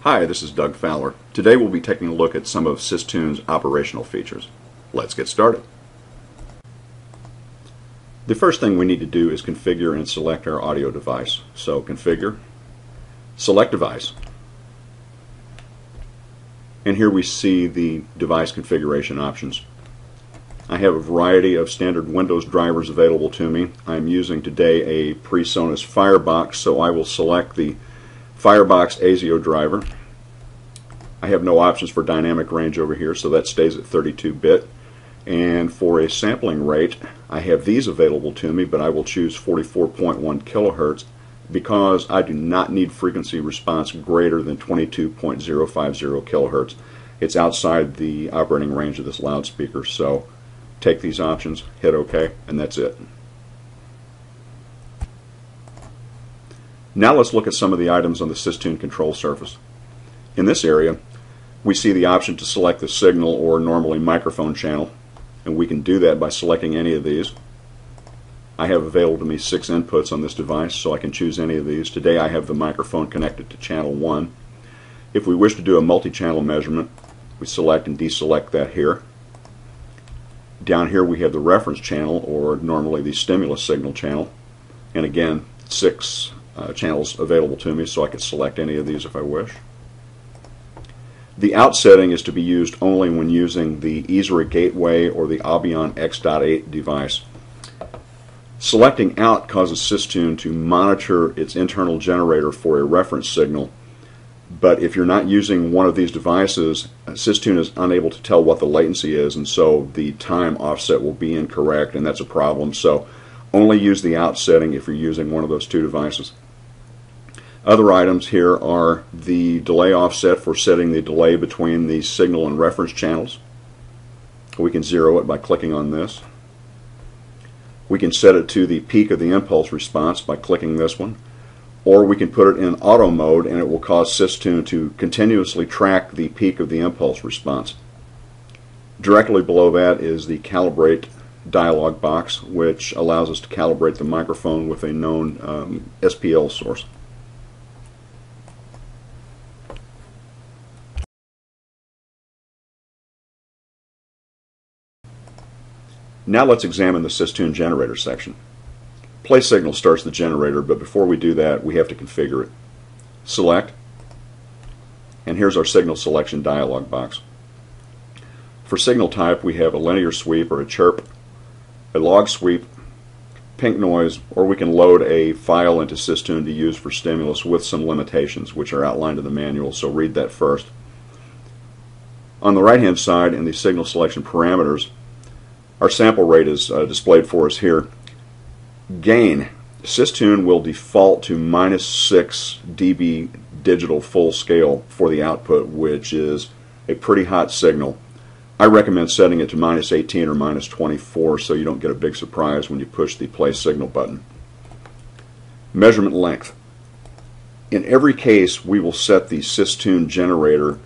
Hi, this is Doug Fowler. Today we'll be taking a look at some of SysTune's operational features. Let's get started. The first thing we need to do is configure and select our audio device. So configure, select device, and here we see the device configuration options. I have a variety of standard Windows drivers available to me. I'm using today a PreSonus Firebox, so I will select the Firebox ASIO driver. I have no options for dynamic range over here, so that stays at 32-bit. And for a sampling rate, I have these available to me, but I will choose 44.1 kilohertz because I do not need frequency response greater than 22.050 kilohertz. It's outside the operating range of this loudspeaker, so take these options, hit OK, and that's it. Now let's look at some of the items on the SysTune control surface. In this area, we see the option to select the signal or normally microphone channel, and we can do that by selecting any of these. I have available to me six inputs on this device, so I can choose any of these. Today I have the microphone connected to channel 1. If we wish to do a multi-channel measurement, we select and deselect that here. Down here we have the reference channel, or normally the stimulus signal channel. And again, six uh, channels available to me, so I can select any of these if I wish. The out setting is to be used only when using the EASERA Gateway or the Avion X.8 device. Selecting out causes SysTune to monitor its internal generator for a reference signal but if you're not using one of these devices, uh, SysTune is unable to tell what the latency is, and so the time offset will be incorrect, and that's a problem. So only use the out setting if you're using one of those two devices. Other items here are the delay offset for setting the delay between the signal and reference channels. We can zero it by clicking on this. We can set it to the peak of the impulse response by clicking this one or we can put it in auto mode and it will cause SysTune to continuously track the peak of the impulse response. Directly below that is the calibrate dialog box which allows us to calibrate the microphone with a known um, SPL source. Now let's examine the SysTune generator section. Play signal starts the generator, but before we do that, we have to configure it. Select, and here's our signal selection dialog box. For signal type, we have a linear sweep or a chirp, a log sweep, pink noise, or we can load a file into SysTune to use for stimulus with some limitations, which are outlined in the manual, so read that first. On the right hand side in the signal selection parameters, our sample rate is uh, displayed for us here. Gain. SysTune will default to minus 6 dB digital full scale for the output, which is a pretty hot signal. I recommend setting it to minus 18 or minus 24 so you don't get a big surprise when you push the play signal button. Measurement length. In every case, we will set the SysTune generator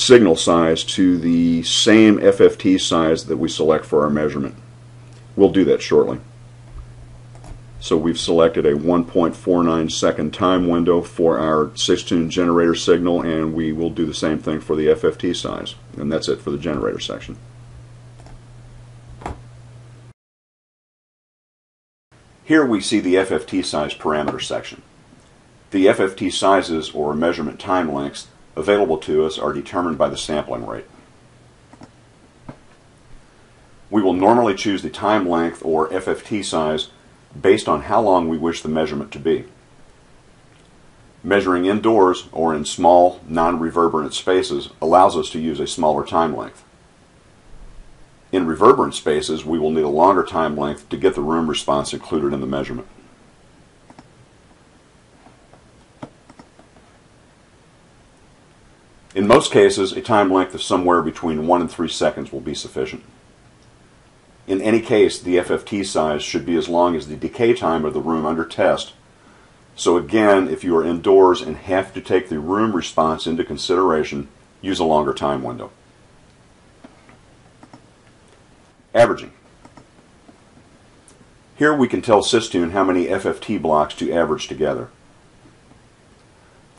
signal size to the same FFT size that we select for our measurement. We'll do that shortly. So we've selected a 1.49 second time window for our SysTune generator signal and we will do the same thing for the FFT size. And that's it for the generator section. Here we see the FFT size parameter section. The FFT sizes or measurement time lengths available to us are determined by the sampling rate. We will normally choose the time length or FFT size based on how long we wish the measurement to be. Measuring indoors or in small, non-reverberant spaces allows us to use a smaller time length. In reverberant spaces, we will need a longer time length to get the room response included in the measurement. In most cases, a time length of somewhere between 1 and 3 seconds will be sufficient. In any case, the FFT size should be as long as the decay time of the room under test. So again, if you are indoors and have to take the room response into consideration, use a longer time window. Averaging. Here we can tell SysTune how many FFT blocks to average together.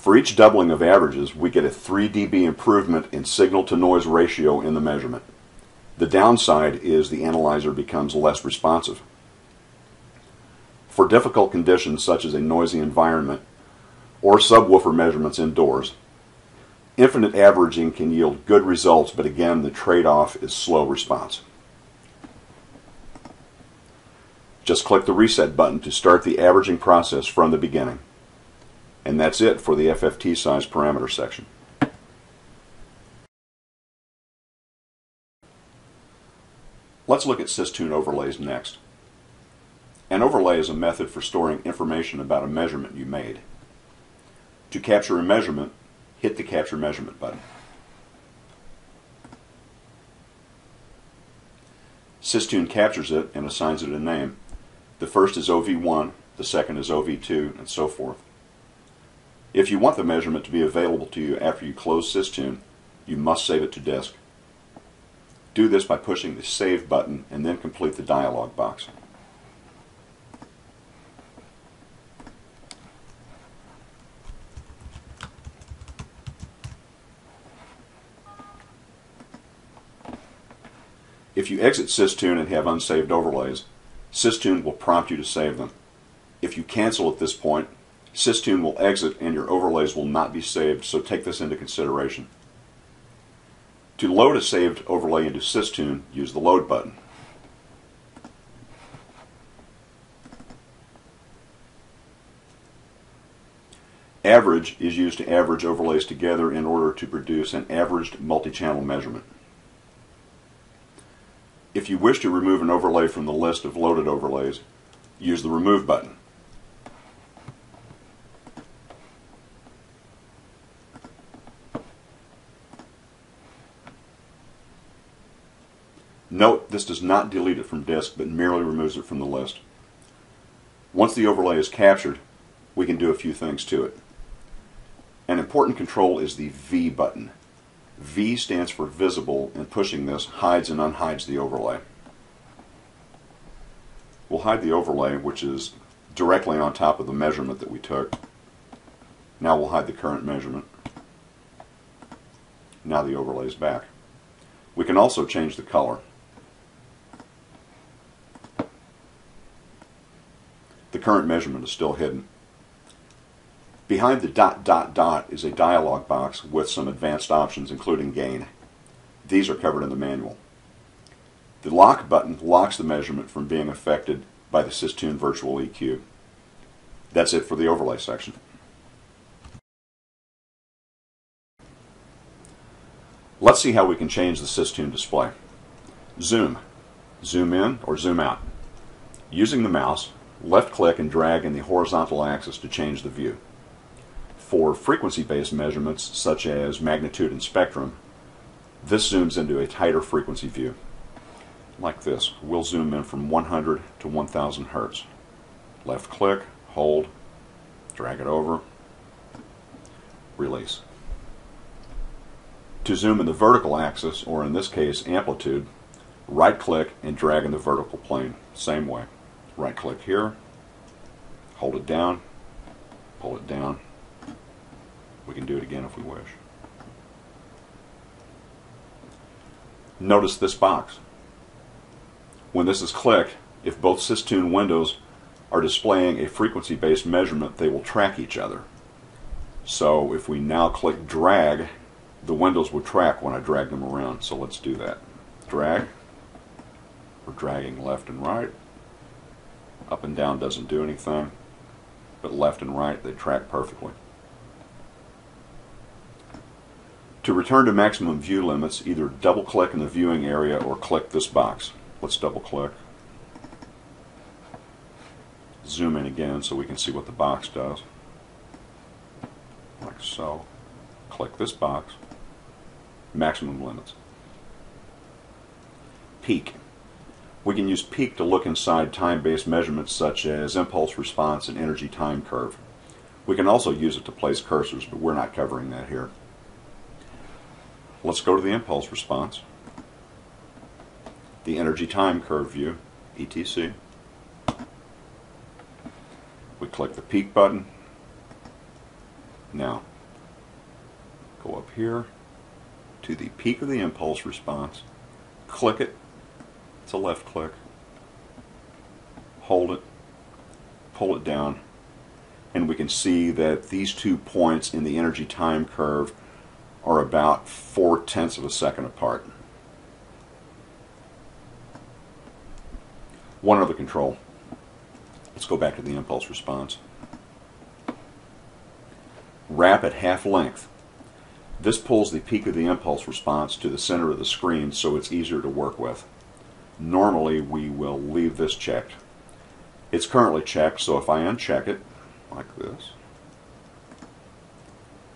For each doubling of averages, we get a 3 dB improvement in signal to noise ratio in the measurement. The downside is the analyzer becomes less responsive. For difficult conditions such as a noisy environment or subwoofer measurements indoors, infinite averaging can yield good results, but again, the trade-off is slow response. Just click the reset button to start the averaging process from the beginning. And that's it for the FFT size parameter section. Let's look at SysTune overlays next. An overlay is a method for storing information about a measurement you made. To capture a measurement, hit the Capture Measurement button. SysTune captures it and assigns it a name. The first is OV1, the second is OV2, and so forth. If you want the measurement to be available to you after you close SysTune, you must save it to disk. Do this by pushing the Save button and then complete the dialog box. If you exit SysTune and have unsaved overlays, SysTune will prompt you to save them. If you cancel at this point, SysTune will exit and your overlays will not be saved, so take this into consideration. To load a saved overlay into SysTune, use the Load button. Average is used to average overlays together in order to produce an averaged multi-channel measurement. If you wish to remove an overlay from the list of loaded overlays, use the Remove button. Note this does not delete it from disk but merely removes it from the list. Once the overlay is captured, we can do a few things to it. An important control is the V button. V stands for visible, and pushing this hides and unhides the overlay. We'll hide the overlay, which is directly on top of the measurement that we took. Now we'll hide the current measurement. Now the overlay is back. We can also change the color. The current measurement is still hidden. Behind the dot dot dot is a dialog box with some advanced options including gain. These are covered in the manual. The lock button locks the measurement from being affected by the SysTune Virtual EQ. That's it for the overlay section. Let's see how we can change the SysTune display. Zoom. Zoom in or zoom out. Using the mouse, left click and drag in the horizontal axis to change the view. For frequency-based measurements such as magnitude and spectrum, this zooms into a tighter frequency view. Like this. We'll zoom in from 100 to 1000 hertz. Left click, hold, drag it over, release. To zoom in the vertical axis, or in this case amplitude, right click and drag in the vertical plane. Same way. Right click here, hold it down, pull it down, we can do it again if we wish. Notice this box. When this is clicked, if both SysTune windows are displaying a frequency-based measurement, they will track each other. So if we now click drag, the windows will track when I drag them around. So let's do that. Drag. We're dragging left and right. Up and down doesn't do anything, but left and right, they track perfectly. To return to maximum view limits, either double click in the viewing area or click this box. Let's double click. Zoom in again so we can see what the box does. Like so. Click this box. Maximum limits. Peak. We can use peak to look inside time-based measurements such as impulse response and energy time curve. We can also use it to place cursors, but we're not covering that here. Let's go to the impulse response. The energy time curve view, ETC. We click the peak button. Now, Go up here to the peak of the impulse response, click it, it's a left click, hold it, pull it down, and we can see that these two points in the energy time curve are about four tenths of a second apart. One other control. Let's go back to the impulse response. Wrap at half length. This pulls the peak of the impulse response to the center of the screen so it's easier to work with. Normally we will leave this checked. It's currently checked, so if I uncheck it, like this,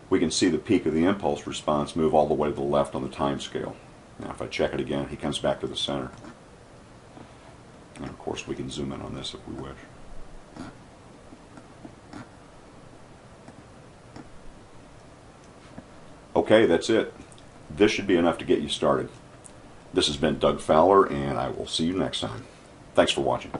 we can see the peak of the impulse response move all the way to the left on the time scale. Now if I check it again, he comes back to the center. And of course we can zoom in on this if we wish. Okay, that's it. This should be enough to get you started. This has been Doug Fowler, and I will see you next time. Thanks for watching.